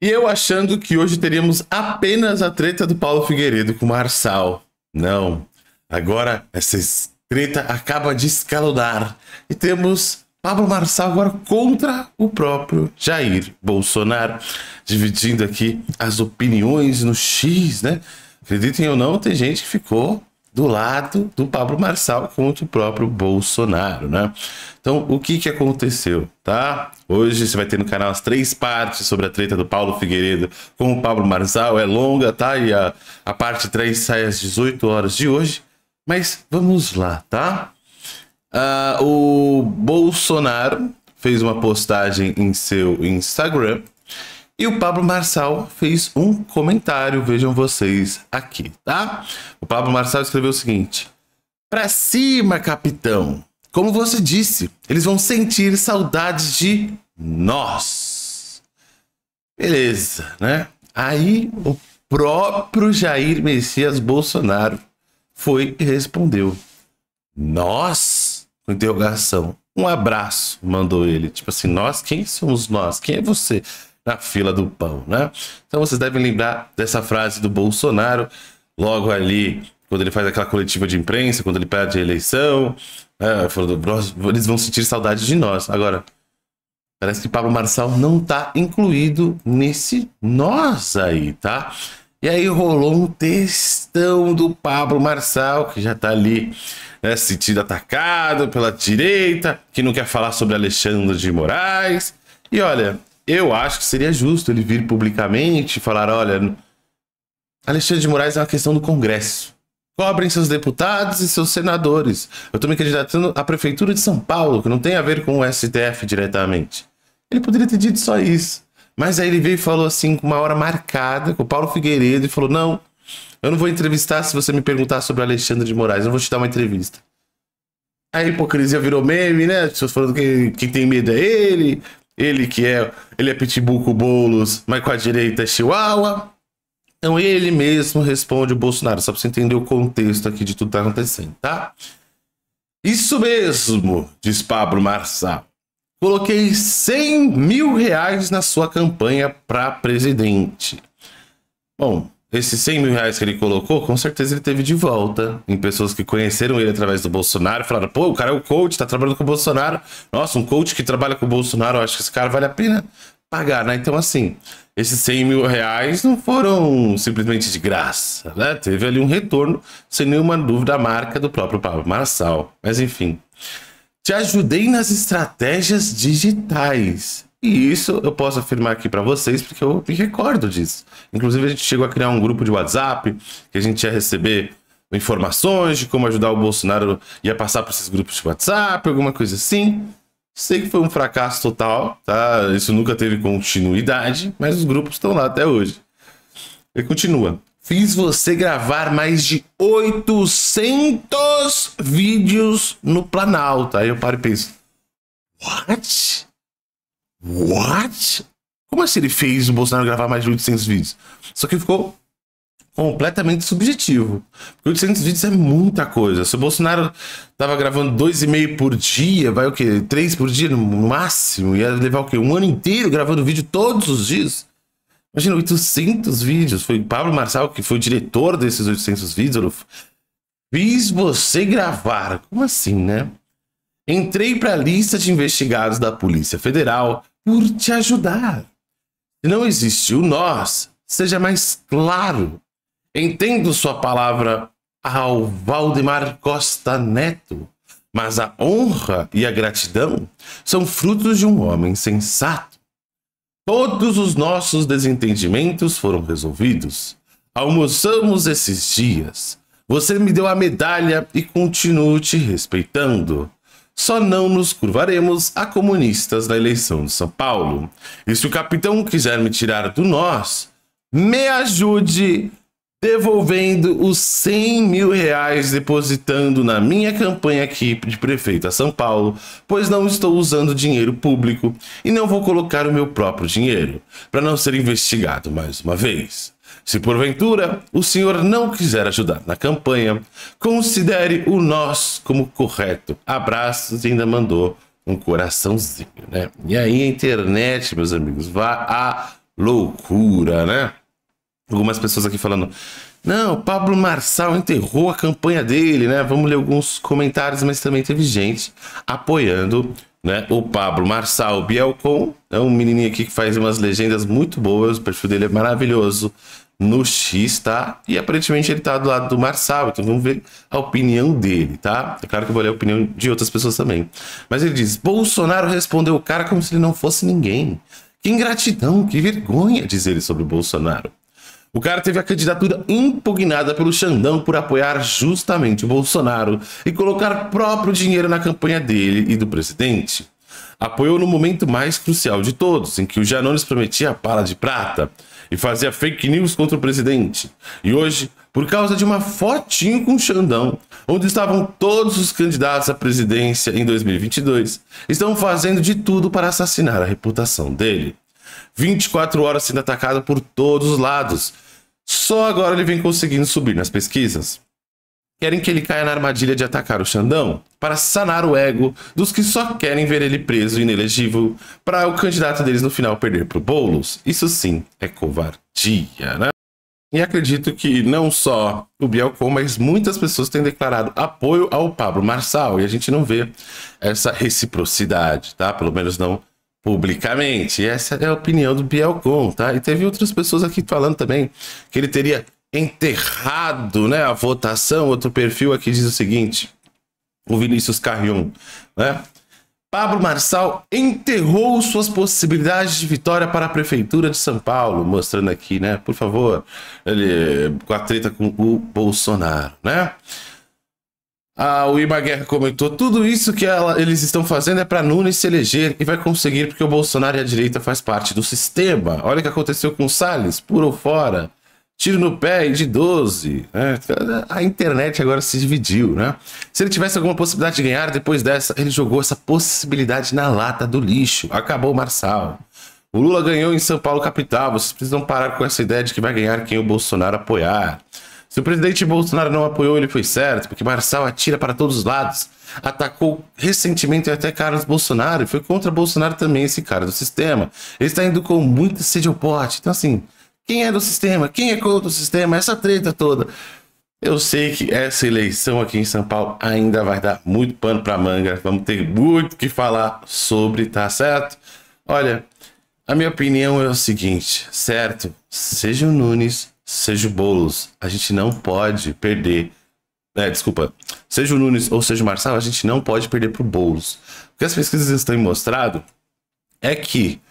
E eu achando que hoje teríamos apenas a treta do Paulo Figueiredo com o Marçal. Não. Agora essa treta acaba de escalonar. E temos Pablo Marçal agora contra o próprio Jair Bolsonaro. Dividindo aqui as opiniões no X, né? Acreditem ou não, tem gente que ficou do lado do Pablo Marçal contra o próprio Bolsonaro, né? Então, o que que aconteceu, tá? Hoje você vai ter no canal as três partes sobre a treta do Paulo Figueiredo com o Pablo Marçal, é longa, tá? E a, a parte 3 sai às 18 horas de hoje, mas vamos lá, tá? Uh, o Bolsonaro fez uma postagem em seu Instagram e o Pablo Marçal fez um comentário, vejam vocês aqui, tá? O Pablo Marçal escreveu o seguinte: Pra cima, capitão! Como você disse, eles vão sentir saudades de nós. Beleza, né? Aí o próprio Jair Messias Bolsonaro foi e respondeu: Nós? Com interrogação. Um abraço, mandou ele. Tipo assim, nós? Quem somos nós? Quem é você? Na fila do pão, né? Então vocês devem lembrar dessa frase do Bolsonaro, logo ali, quando ele faz aquela coletiva de imprensa, quando ele perde a eleição, né? falou, eles vão sentir saudade de nós. Agora, parece que Pablo Marçal não tá incluído nesse nós aí, tá? E aí rolou um textão do Pablo Marçal, que já tá ali né, sentido atacado pela direita, que não quer falar sobre Alexandre de Moraes. E olha, eu acho que seria justo ele vir publicamente falar: olha, Alexandre de Moraes é uma questão do Congresso. Cobrem seus deputados e seus senadores. Eu estou me candidatando à Prefeitura de São Paulo, que não tem a ver com o STF diretamente. Ele poderia ter dito só isso. Mas aí ele veio e falou assim, com uma hora marcada, com o Paulo Figueiredo, e falou: Não, eu não vou entrevistar se você me perguntar sobre Alexandre de Moraes, eu vou te dar uma entrevista. A hipocrisia virou meme, né? As pessoas falando que quem tem medo é ele, ele que é, ele é pitbull com bolos, mas com a direita é chihuahua. Então ele mesmo responde o Bolsonaro, só pra você entender o contexto aqui de tudo que tá acontecendo, tá? Isso mesmo, diz Pablo Marçal. Coloquei 100 mil reais na sua campanha para presidente. Bom, esses 100 mil reais que ele colocou, com certeza ele teve de volta em pessoas que conheceram ele através do Bolsonaro. Falaram, pô, o cara é o coach, tá trabalhando com o Bolsonaro. Nossa, um coach que trabalha com o Bolsonaro, acho que esse cara vale a pena pagar, né? Então, assim, esses 100 mil reais não foram simplesmente de graça, né? Teve ali um retorno, sem nenhuma dúvida, a marca do próprio Pablo Marçal. Mas, enfim. Te ajudei nas estratégias digitais. E isso eu posso afirmar aqui para vocês porque eu me recordo disso. Inclusive a gente chegou a criar um grupo de WhatsApp que a gente ia receber informações de como ajudar o Bolsonaro ia passar para esses grupos de WhatsApp, alguma coisa assim. Sei que foi um fracasso total, tá? Isso nunca teve continuidade, mas os grupos estão lá até hoje. Ele continua. Fiz você gravar mais de 800 vídeos no Planalto. Aí eu paro e penso: What? What? Como assim ele fez o Bolsonaro gravar mais de 800 vídeos? Só que ficou completamente subjetivo. Porque 800 vídeos é muita coisa. Se o Bolsonaro tava gravando dois e meio por dia, vai o quê? Três por dia no máximo. Ia levar o quê? Um ano inteiro gravando vídeo todos os dias. Imagina, 800 vídeos. Foi Pablo Marçal que foi o diretor desses 800 vídeos. Fiz você gravar. Como assim, né? Entrei para a lista de investigados da Polícia Federal por te ajudar. Se não existe o nós, seja mais claro. Entendo sua palavra ao Valdemar Costa Neto, mas a honra e a gratidão são frutos de um homem sensato. Todos os nossos desentendimentos foram resolvidos. Almoçamos esses dias. Você me deu a medalha e continuo te respeitando. Só não nos curvaremos a comunistas na eleição de São Paulo. E se o capitão quiser me tirar do nós, me ajude devolvendo os 100 mil reais depositando na minha campanha aqui de prefeito a São Paulo, pois não estou usando dinheiro público e não vou colocar o meu próprio dinheiro, para não ser investigado mais uma vez. Se porventura o senhor não quiser ajudar na campanha, considere o nós como correto. Abraços e ainda mandou um coraçãozinho, né? E aí a internet, meus amigos, vá a loucura, né? Algumas pessoas aqui falando, não, Pablo Marçal enterrou a campanha dele, né? Vamos ler alguns comentários, mas também teve gente apoiando né? O Pablo Marçal Bielcon é um menininho aqui que faz umas legendas muito boas, o perfil dele é maravilhoso no X, tá? E aparentemente ele tá do lado do Marçal, então vamos ver a opinião dele, tá? É claro que eu vou ler a opinião de outras pessoas também. Mas ele diz: Bolsonaro respondeu o cara como se ele não fosse ninguém. Que ingratidão, que vergonha, diz ele sobre o Bolsonaro. O cara teve a candidatura impugnada pelo Xandão por apoiar justamente o Bolsonaro e colocar próprio dinheiro na campanha dele e do presidente. Apoiou no momento mais crucial de todos, em que o Janones prometia a de prata e fazia fake news contra o presidente. E hoje, por causa de uma fotinho com o Xandão, onde estavam todos os candidatos à presidência em 2022, estão fazendo de tudo para assassinar a reputação dele. 24 horas sendo atacado por todos os lados. Só agora ele vem conseguindo subir nas pesquisas. Querem que ele caia na armadilha de atacar o Xandão para sanar o ego dos que só querem ver ele preso e inelegível para o candidato deles no final perder para o Boulos. Isso sim é covardia, né? E acredito que não só o Bielcom, mas muitas pessoas têm declarado apoio ao Pablo Marçal e a gente não vê essa reciprocidade, tá? Pelo menos não publicamente. Essa é a opinião do Bielcon, tá? E teve outras pessoas aqui falando também que ele teria enterrado né, a votação. Outro perfil aqui diz o seguinte: o Vinícius Carrion, né? Pablo Marçal enterrou suas possibilidades de vitória para a prefeitura de São Paulo, mostrando aqui, né? Por favor, ele com a treta com o Bolsonaro, né? Ah, o Iba Guerra comentou: tudo isso que ela, eles estão fazendo é para Nunes se eleger e vai conseguir porque o Bolsonaro e a direita faz parte do sistema. Olha o que aconteceu com o Salles, por ou fora. Tiro no pé de 12. Né? A internet agora se dividiu, né? Se ele tivesse alguma possibilidade de ganhar depois dessa, ele jogou essa possibilidade na lata do lixo. Acabou o Marçal. O Lula ganhou em São Paulo capital. Vocês precisam parar com essa ideia de que vai ganhar quem o Bolsonaro apoiar. Se o presidente Bolsonaro não apoiou, ele foi certo, porque Marçal atira para todos os lados. Atacou recentemente até Carlos Bolsonaro foi contra Bolsonaro também, esse cara do sistema. Ele está indo com muita sede ao pote. Então, assim, quem é do sistema? Quem é contra o sistema? Essa treta toda. Eu sei que essa eleição aqui em São Paulo ainda vai dar muito pano para manga. Vamos ter muito que falar sobre, tá certo? Olha, a minha opinião é o seguinte, certo? Seja o Nunes, seja o Boulos, a gente não pode perder. É, desculpa, seja o Nunes ou seja o Marçal, a gente não pode perder pro Boulos. O que as pesquisas estão mostrado é que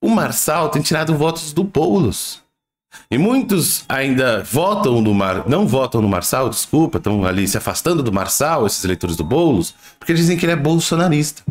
o Marçal tem tirado votos do Boulos. E muitos ainda votam no Mar... não votam no Marçal, desculpa, estão ali se afastando do Marçal, esses eleitores do Boulos, porque dizem que ele é bolsonarista.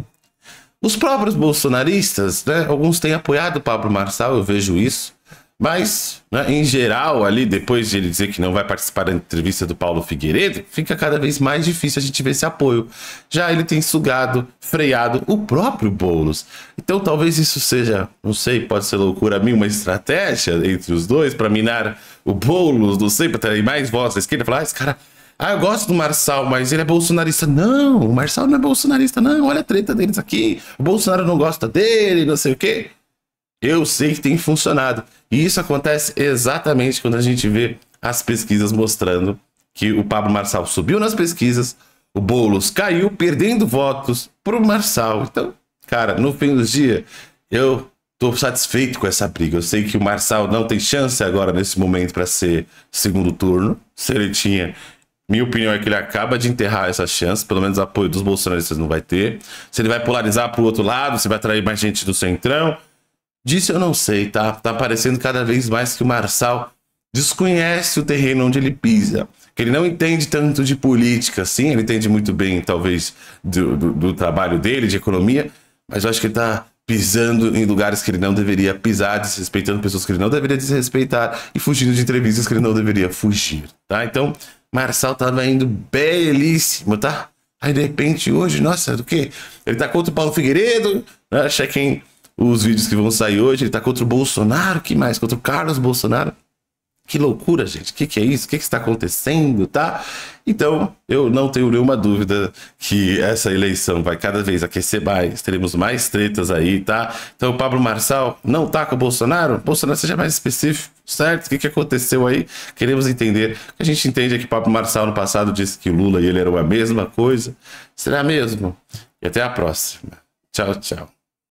Os próprios bolsonaristas, né, alguns têm apoiado o Pablo Marçal, eu vejo isso. Mas, né, em geral, ali, depois de ele dizer que não vai participar da entrevista do Paulo Figueiredo, fica cada vez mais difícil a gente ver esse apoio. Já ele tem sugado, freado o próprio Boulos. Então, talvez isso seja, não sei, pode ser loucura minha, uma estratégia entre os dois para minar o Boulos, não sei, para ter mais votos da esquerda. Falar, ah, esse cara ah, eu gosto do Marçal, mas ele é bolsonarista. Não, o Marçal não é bolsonarista, não. Olha a treta deles aqui. O Bolsonaro não gosta dele, não sei o quê. Eu sei que tem funcionado. E isso acontece exatamente quando a gente vê as pesquisas mostrando que o Pablo Marçal subiu nas pesquisas, o Boulos caiu perdendo votos pro Marçal. Então, cara, no fim dos dias, eu tô satisfeito com essa briga. Eu sei que o Marçal não tem chance agora nesse momento para ser segundo turno. Se ele tinha, minha opinião é que ele acaba de enterrar essa chance, pelo menos apoio dos bolsonaristas não vai ter. Se ele vai polarizar pro outro lado, se vai atrair mais gente do centrão, Disso eu não sei, tá? Tá parecendo cada vez mais que o Marçal desconhece o terreno onde ele pisa. Que ele não entende tanto de política, sim, ele entende muito bem, talvez, do, do, do trabalho dele, de economia, mas eu acho que ele tá pisando em lugares que ele não deveria pisar, desrespeitando pessoas que ele não deveria desrespeitar e fugindo de entrevistas que ele não deveria fugir, tá? Então, Marçal tava indo belíssimo, tá? Aí, de repente, hoje, nossa, do que? Ele tá contra o Paulo Figueiredo, né? Chequem os vídeos que vão sair hoje. Ele tá contra o Bolsonaro, que mais? Contra o Carlos Bolsonaro. Que loucura, gente. O que, que é isso? O que, que está acontecendo, tá? Então, eu não tenho nenhuma dúvida que essa eleição vai cada vez aquecer mais, teremos mais tretas aí, tá? Então, o Pablo Marçal não tá com o Bolsonaro? Bolsonaro seja mais específico, certo? O que, que aconteceu aí? Queremos entender. O que a gente entende é que Pablo Marçal no passado disse que Lula e ele eram a mesma coisa. Será mesmo? E até a próxima. Tchau, tchau.